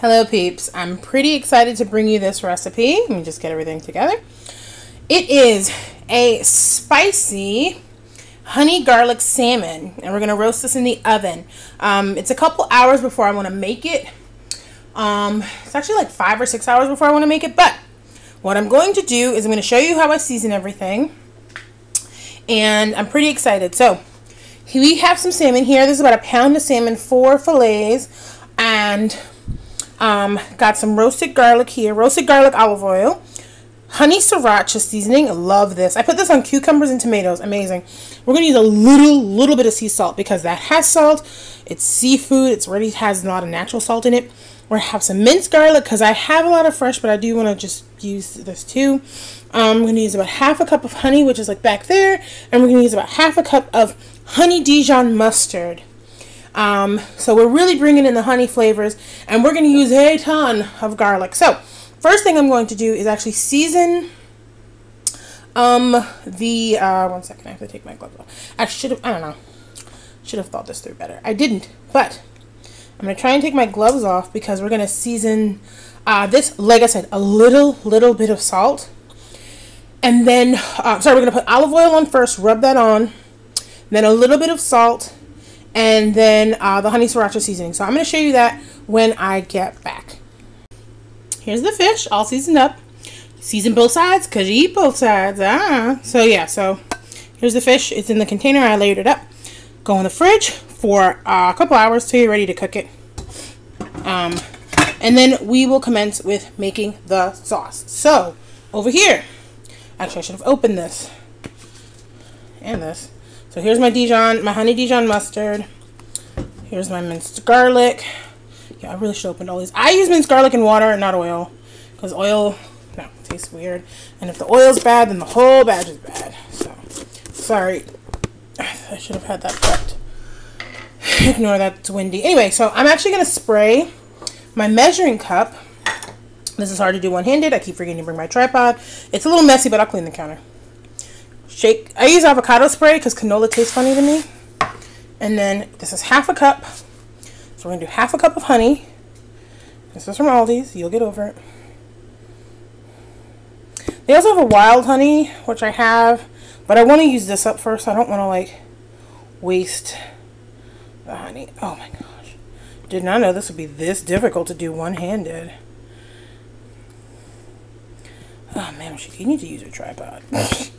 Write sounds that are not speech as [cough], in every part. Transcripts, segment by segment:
Hello peeps, I'm pretty excited to bring you this recipe. Let me just get everything together. It is a spicy honey garlic salmon and we're going to roast this in the oven. Um, it's a couple hours before I want to make it. Um, it's actually like five or six hours before I want to make it but what I'm going to do is I'm going to show you how I season everything and I'm pretty excited. So we have some salmon here. This is about a pound of salmon, four fillets and um, got some roasted garlic here, roasted garlic olive oil, honey sriracha seasoning. Love this. I put this on cucumbers and tomatoes. Amazing. We're going to use a little, little bit of sea salt because that has salt. It's seafood. It's already has a lot of natural salt in it. We're going to have some minced garlic because I have a lot of fresh, but I do want to just use this too. Um, I'm going to use about half a cup of honey, which is like back there. And we're going to use about half a cup of honey Dijon mustard. Um, so we're really bringing in the honey flavors and we're going to use a ton of garlic. So first thing I'm going to do is actually season um, the, uh, one second, I have to take my gloves off. I should have, I don't know, should have thought this through better. I didn't, but I'm going to try and take my gloves off because we're going to season uh, this, like I said, a little, little bit of salt. And then, uh, sorry, we're going to put olive oil on first, rub that on, then a little bit of salt, and then uh, the honey sriracha seasoning. So I'm going to show you that when I get back. Here's the fish, all seasoned up. Season both sides because you eat both sides. Ah. So yeah, so here's the fish. It's in the container. I layered it up. Go in the fridge for uh, a couple hours till you're ready to cook it. Um, and then we will commence with making the sauce. So over here, actually I should have opened this and this. So here's my Dijon, my honey Dijon mustard. Here's my minced garlic. Yeah, I really should open all these. I use minced garlic and water, not oil. Because oil, no, tastes weird. And if the oil's bad, then the whole batch is bad. So, sorry. [sighs] I should have had that prepped. [sighs] Ignore that, it's windy. Anyway, so I'm actually going to spray my measuring cup. This is hard to do one-handed. I keep forgetting to bring my tripod. It's a little messy, but I'll clean the counter shake. I use avocado spray because canola tastes funny to me. And then this is half a cup. So we're going to do half a cup of honey. This is from Aldi's. You'll get over it. They also have a wild honey, which I have. But I want to use this up first. I don't want to, like, waste the honey. Oh, my gosh. Did not know this would be this difficult to do one-handed. Oh, man, you need to use a tripod. [laughs]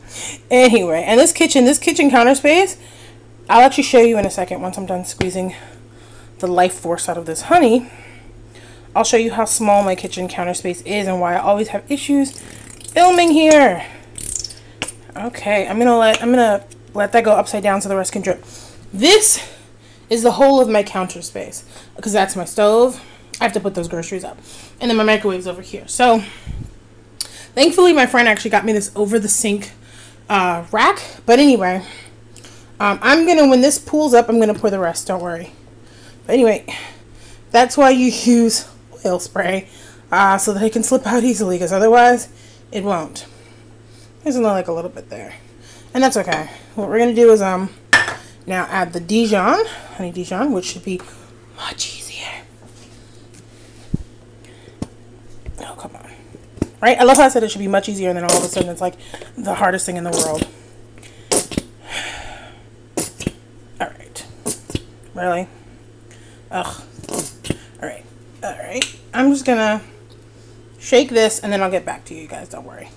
Anyway, and this kitchen, this kitchen counter space, I'll actually show you in a second once I'm done squeezing the life force out of this honey. I'll show you how small my kitchen counter space is and why I always have issues filming here. Okay, I'm gonna let I'm gonna let that go upside down so the rest can drip. This is the whole of my counter space because that's my stove. I have to put those groceries up, and then my microwave's over here. So, thankfully, my friend actually got me this over the sink uh, rack. But anyway, um, I'm going to, when this pulls up, I'm going to pour the rest. Don't worry. But anyway, that's why you [laughs] use oil spray. Uh, so that it can slip out easily. Because otherwise, it won't. There's only like a little bit there. And that's okay. What we're going to do is um now add the Dijon, honey Dijon, which should be much easier. Oh, come on. Right? I love how I said it should be much easier, and then all of a sudden it's like the hardest thing in the world. [sighs] Alright. Really? Ugh. Alright. Alright. I'm just gonna shake this, and then I'll get back to you guys. Don't worry.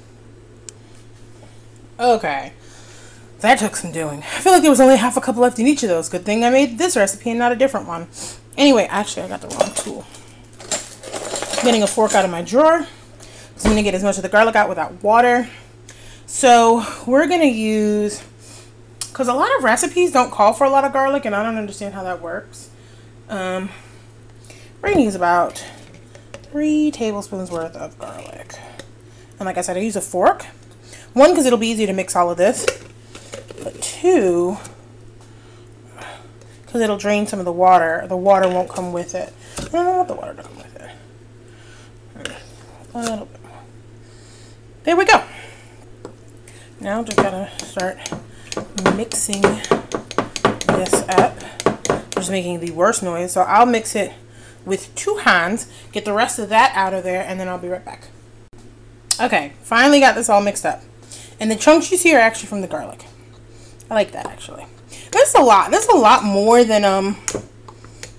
Okay. That took some doing. I feel like there was only half a cup left in each of those. Good thing I made this recipe and not a different one. Anyway, actually, I got the wrong tool. getting a fork out of my drawer. I'm going to get as much of the garlic out without water. So we're going to use, because a lot of recipes don't call for a lot of garlic and I don't understand how that works. Um, we're going to use about three tablespoons worth of garlic. And like I said, I use a fork. One, because it'll be easier to mix all of this. But two, because it'll drain some of the water. The water won't come with it. I don't want the water to come with it. A little bit. There we go. Now just gotta start mixing this up. Just making the worst noise. So I'll mix it with two hands. Get the rest of that out of there and then I'll be right back. Okay, finally got this all mixed up. And the chunks you see are actually from the garlic. I like that actually. That's a lot. That's a lot more than um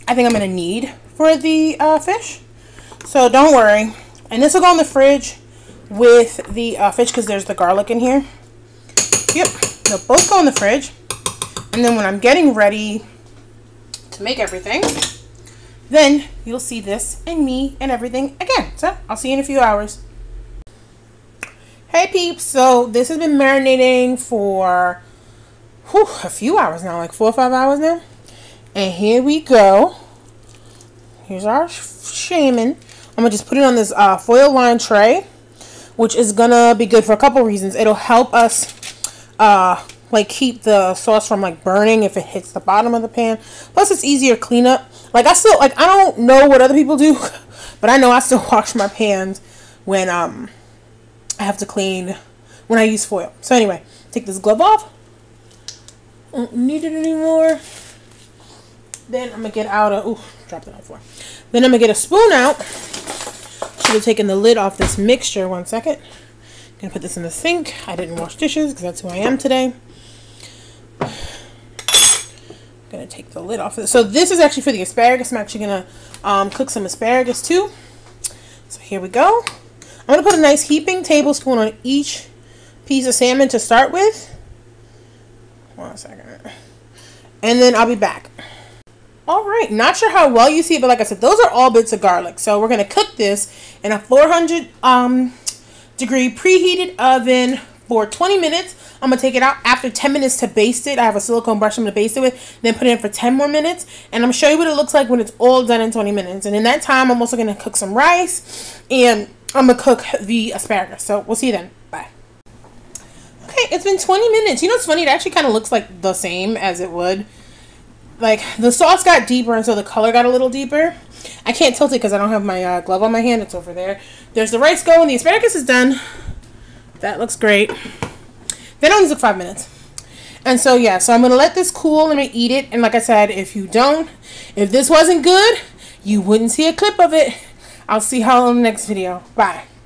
I think I'm to need for the uh, fish. So don't worry. And this will go in the fridge with the uh, fish because there's the garlic in here. Yep, they'll both go in the fridge. And then when I'm getting ready to make everything, then you'll see this and me and everything again. So I'll see you in a few hours. Hey peeps, so this has been marinating for whew, a few hours now, like four or five hours now. And here we go. Here's our shaman. I'm going to just put it on this uh, foil lined tray, which is to be good for a couple reasons. It'll help us uh, like keep the sauce from like burning if it hits the bottom of the pan. Plus it's easier cleanup. Like I still, like I don't know what other people do, [laughs] but I know I still [laughs] wash my pans when um I have to clean when I use foil. So anyway, take this glove off. Don't need it anymore. Then I'm gonna get out a ooh, drop it on the floor. Then I'm gonna get a spoon out. Should have taken the lid off this mixture. One second. I'm Gonna put this in the sink. I didn't wash dishes because that's who I am today. I'm Gonna take the lid off. So this is actually for the asparagus. I'm actually gonna um, cook some asparagus too. So here we go. I'm gonna put a nice heaping tablespoon on each piece of salmon to start with. One second. And then I'll be back. All right, not sure how well you see it, but like I said, those are all bits of garlic. So we're gonna cook this in a 400 um, degree preheated oven for 20 minutes. I'm gonna take it out after 10 minutes to baste it. I have a silicone brush I'm gonna baste it with, then put it in for 10 more minutes. And I'm gonna show you what it looks like when it's all done in 20 minutes. And in that time, I'm also gonna cook some rice and I'm gonna cook the asparagus. So we'll see you then. Bye. Okay, it's been 20 minutes. You know what's funny? It actually kind of looks like the same as it would like the sauce got deeper and so the color got a little deeper. I can't tilt it because I don't have my uh, glove on my hand. It's over there. There's the rice going. The asparagus is done. That looks great. That only took five minutes. And so, yeah, so I'm going to let this cool. To eat it. And like I said, if you don't, if this wasn't good, you wouldn't see a clip of it. I'll see y'all in the next video. Bye.